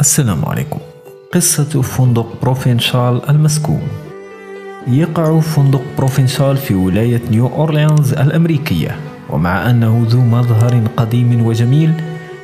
السلام عليكم. قصة فندق بروفنشال المسكون. يقع فندق بروفنشال في ولاية نيو أورليانز الأمريكية ومع أنه ذو مظهر قديم وجميل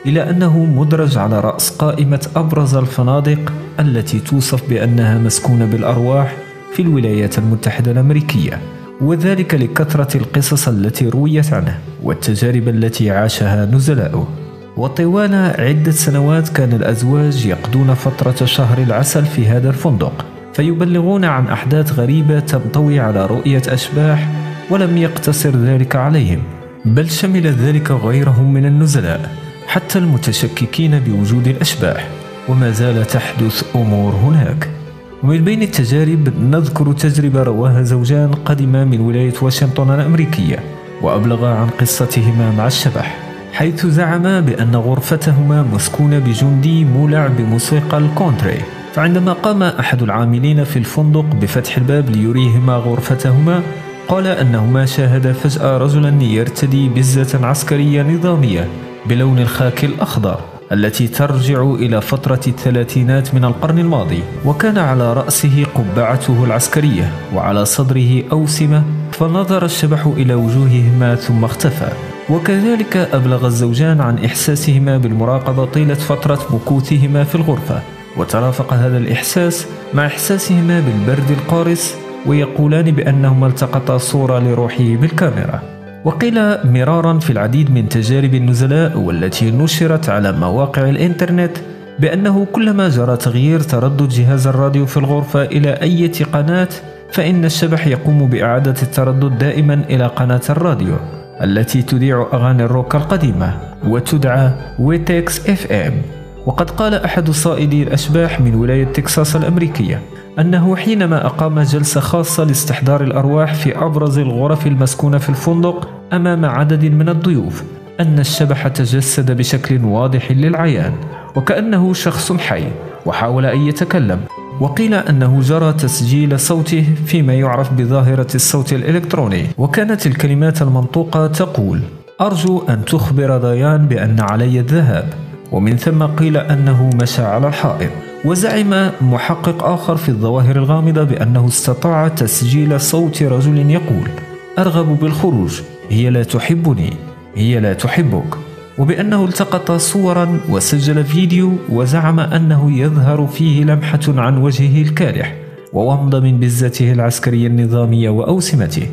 إلا أنه مدرج على رأس قائمة أبرز الفنادق التي توصف بأنها مسكونة بالأرواح في الولايات المتحدة الأمريكية وذلك لكثرة القصص التي رويت عنه والتجارب التي عاشها نزلاؤه. وطوال عدة سنوات كان الأزواج يقضون فترة شهر العسل في هذا الفندق فيبلغون عن أحداث غريبة تنطوي على رؤية أشباح ولم يقتصر ذلك عليهم بل شمل ذلك غيرهم من النزلاء حتى المتشككين بوجود الأشباح وما زال تحدث أمور هناك. ومن بين التجارب نذكر تجربة رواها زوجان قدما من ولاية واشنطن الأمريكية وأبلغا عن قصتهما مع الشبح. حيث زعما بأن غرفتهما مسكونة بجندي مولع بموسيقى الكونتري. فعندما قام أحد العاملين في الفندق بفتح الباب ليريهما غرفتهما قال أنهما شاهدا فجأة رجلا يرتدي بزة عسكرية نظامية بلون الخاك الأخضر التي ترجع إلى فترة الثلاثينات من القرن الماضي وكان على رأسه قبعته العسكرية وعلى صدره أوسمة فنظر الشبح إلى وجوههما ثم اختفى. وكذلك أبلغ الزوجان عن إحساسهما بالمراقبة طيلة فترة مكوثهما في الغرفة وترافق هذا الإحساس مع إحساسهما بالبرد القارس ويقولان بأنهما التقطا صورة لروحه بالكاميرا. وقيل مرارا في العديد من تجارب النزلاء والتي نشرت على مواقع الإنترنت بأنه كلما جرى تغيير تردد جهاز الراديو في الغرفة إلى أي قناة فإن الشبح يقوم بإعادة التردد دائما إلى قناة الراديو. التي تذيع أغاني الروك القديمة وتدعى ويتكس إف إم. وقد قال أحد صائدي الأشباح من ولاية تكساس الأمريكية أنه حينما أقام جلسة خاصة لاستحضار الأرواح في أبرز الغرف المسكونة في الفندق أمام عدد من الضيوف أن الشبح تجسد بشكل واضح للعيان وكأنه شخص حي وحاول أن يتكلم. وقيل أنه جرى تسجيل صوته فيما يعرف بظاهرة الصوت الإلكتروني. وكانت الكلمات المنطوقة تقول أرجو أن تخبر ديان بأن علي الذهاب. ومن ثم قيل أنه مشى على الحائط. وزعم محقق آخر في الظواهر الغامضة بأنه استطاع تسجيل صوت رجل يقول أرغب بالخروج هي لا تحبني هي لا تحبك. وبأنه التقط صورا وسجل فيديو وزعم أنه يظهر فيه لمحة عن وجهه الكالح وومض من بزته العسكرية النظامية وأوسمته.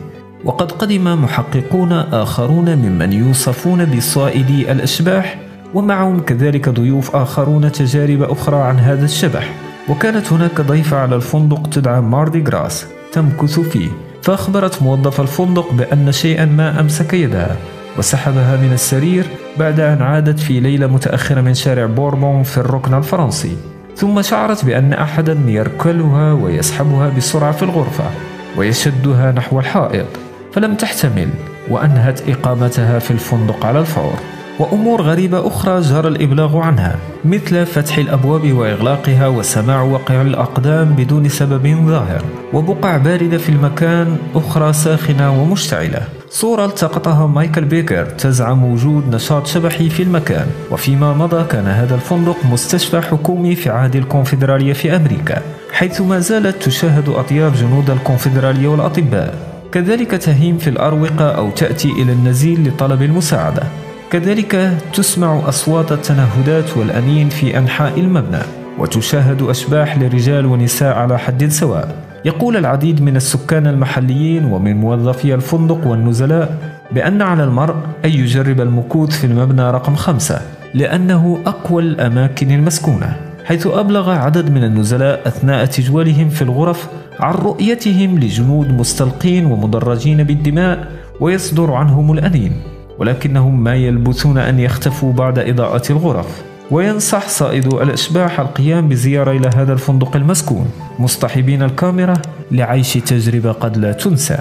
وقد قدم محققون آخرون ممن يوصفون بصائدي الأشباح ومعهم كذلك ضيوف آخرون تجارب أخرى عن هذا الشبح. وكانت هناك ضيفة على الفندق تدعى ماردي غراس تمكث فيه فأخبرت موظف الفندق بأن شيئا ما أمسك يدها. وسحبها من السرير بعد أن عادت في ليلة متأخرة من شارع بوربون في الركن الفرنسي. ثم شعرت بأن أحدا يركلها ويسحبها بسرعة في الغرفة ويشدها نحو الحائط فلم تحتمل وأنهت إقامتها في الفندق على الفور. وأمور غريبة أخرى جرى الإبلاغ عنها مثل فتح الأبواب وإغلاقها وسماع وقع الأقدام بدون سبب ظاهر وبقع باردة في المكان أخرى ساخنة ومشتعلة. صورة التقطها مايكل بيكر تزعم وجود نشاط شبحي في المكان وفيما مضى كان هذا الفندق مستشفى حكومي في عهد الكونفدرالية في أمريكا حيث ما زالت تشاهد أطياف جنود الكونفدرالية والأطباء. كذلك تهيم في الأروقة أو تأتي إلى النزيل لطلب المساعدة. كذلك تسمع أصوات التنهدات والأنين في أنحاء المبنى وتشاهد أشباح لرجال ونساء على حد سواء. يقول العديد من السكان المحليين ومن موظفي الفندق والنزلاء بأن على المرء أن يجرب المكوث في المبنى رقم خمسة لأنه أقوى الأماكن المسكونة حيث أبلغ عدد من النزلاء أثناء تجوالهم في الغرف عن رؤيتهم لجنود مستلقين ومدرجين بالدماء ويصدر عنهم الأنين ولكنهم ما يلبثون أن يختفوا بعد إضاءة الغرف. وينصح صائدو الأشباح القيام بزيارة إلى هذا الفندق المسكون؟ مصطحبين الكاميرا لعيش تجربة قد لا تنسى.